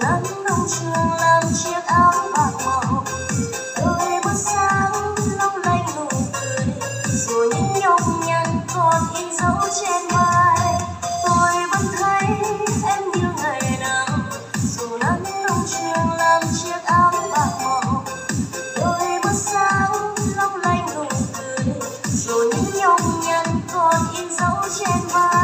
nắng đông trường làm chiếc áo bạc màu. Tôi bước sáng long lanh nụ cười, rồi những nhung nhằn còn in dấu trên vai. Tôi vẫn thấy em như ngày nào, dù nắng đông trường làm chiếc áo bạc màu. Tôi bước sáng long lanh nụ cười, rồi những nhung nhằn còn in dấu trên vai.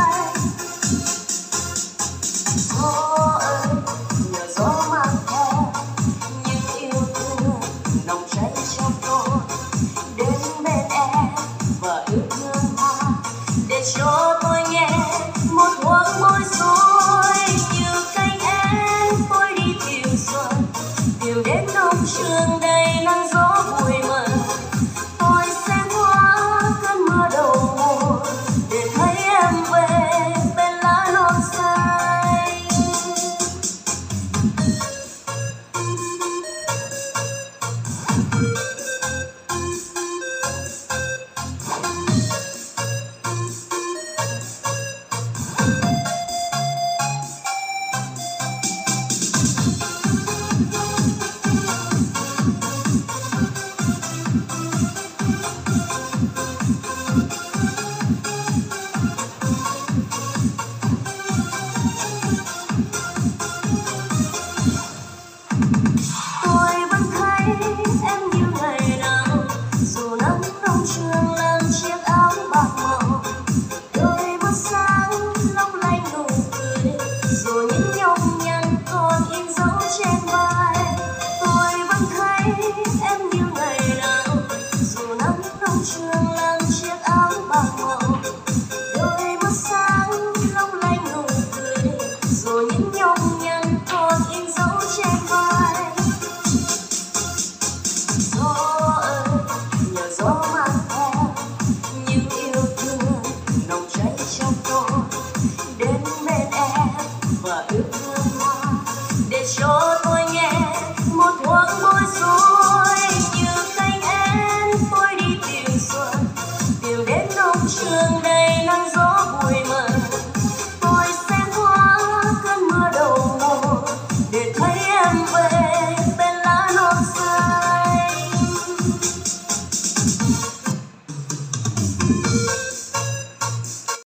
晴朗了。